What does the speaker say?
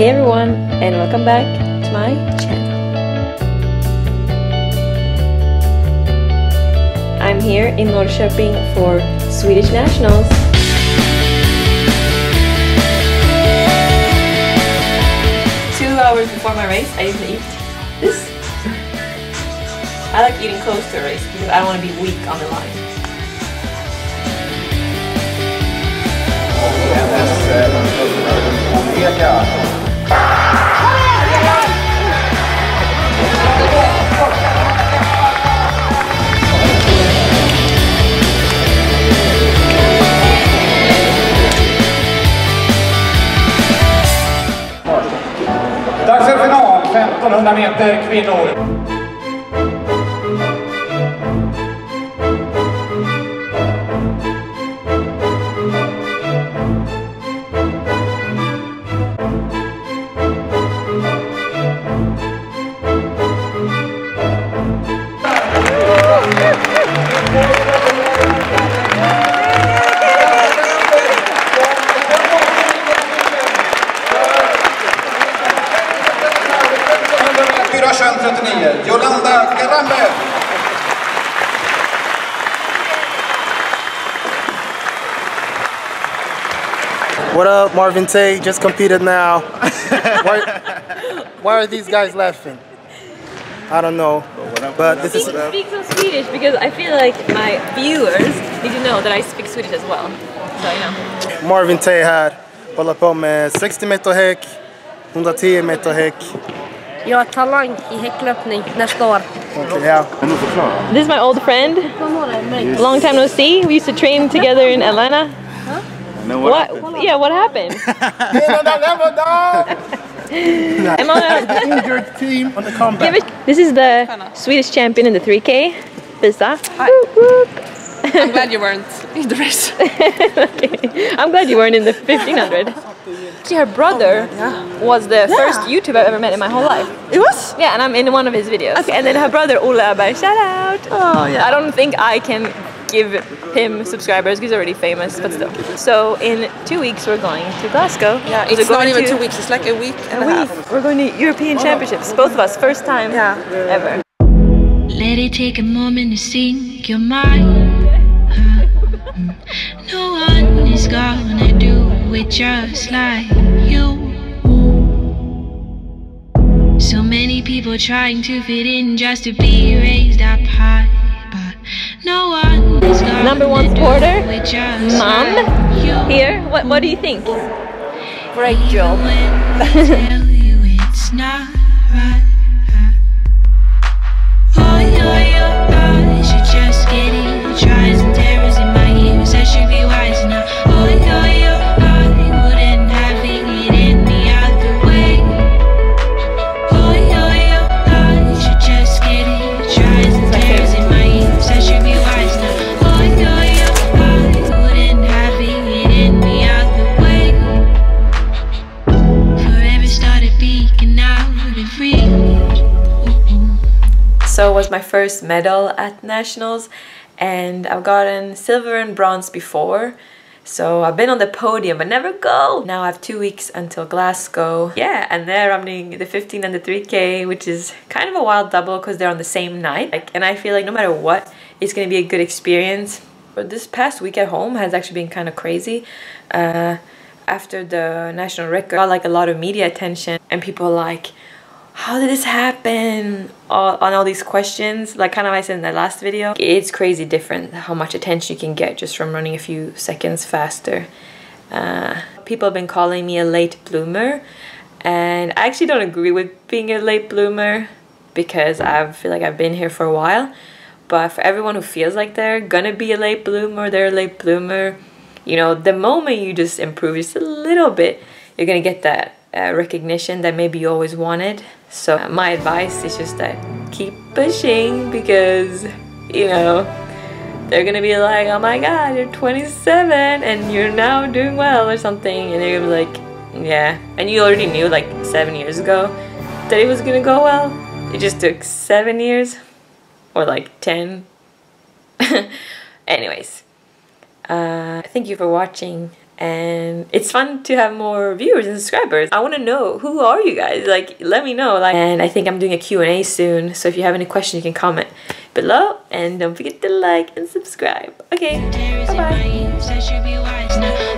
Hey everyone and welcome back to my channel. I'm here in Norrköping for Swedish Nationals. Two hours before my race I usually eat this. I like eating close to a race because I don't want to be weak on the line. Dags 100 meter kvinnor. What up, Marvin Tate? Just competed now. why, why are these guys laughing? I don't know. But this is. Speak, speak some Swedish because I feel like my viewers need to know that I speak Swedish as well. So you know. Marvin Tate här. Håller på med 60 meter häck, 110 meter häck. Jag har talang i häcklöpning nästa år. Okej, ja. This is my old friend. Long time no see. We used to train together in Atlanta. What? Yeah, what happened? Am I Injured team on the comeback. Give it- This is the Swedish champion in the 3K. Bisa. Whoop, whoop. I'm glad you weren't in the race. I'm glad you weren't in the 1500. See, her brother oh, was the first YouTuber I've ever met in my whole life. It was? Yeah, and I'm in one of his videos. Okay. And then her brother Ola Berg, shout out. Oh, yeah. I don't think I can give him subscribers he's already famous, but still. So in two weeks we're going to Glasgow. Yeah, So it's not even two weeks, it's like a week and A a, week. half. We're going to European Championships, both of us, first time Yeah. ever. Let it take a moment to sink your mind. No one is gonna do it just like you. So many people trying to fit in just to be raised up high, Number one supporter, Mom. Here, what, what do you think? Great job. So was my first medal at nationals and I've gotten silver and bronze before. So I've been on the podium but never gold. Now I have two weeks until Glasgow. Yeah, and there I'm doing the 15 and the 3K, which is kind of a wild double because they're on the same night. Like, and I feel like no matter what, it's gonna be a good experience. But this past week at home has actually been kind of crazy. Uh, after the national record, I got like a lot of media attention and people like, how did this happen? All, on all these questions like kind of i said in the last video it's crazy different how much attention you can get just from running a few seconds faster. Uh, people have been calling me a late bloomer and i actually don't agree with being a late bloomer because i feel like i've been here for a while but for everyone who feels like they're gonna be a late bloomer they're a late bloomer you know the moment you just improve just a little bit you're gonna get that uh, recognition that maybe you always wanted. So uh, my advice is just that keep pushing because you know they're gonna be like, oh my god, you're 27 and you're now doing well or something, and they're gonna be like, yeah, and you already knew like seven years ago that it was gonna go well. It just took seven years or like 10. Anyways, uh, thank you for watching and it's fun to have more viewers and subscribers. I want to know who are you guys? Like let me know. Like and I think I'm doing a Q&A soon, so if you have any questions, you can comment below and don't forget to like and subscribe. Okay. Bye bye.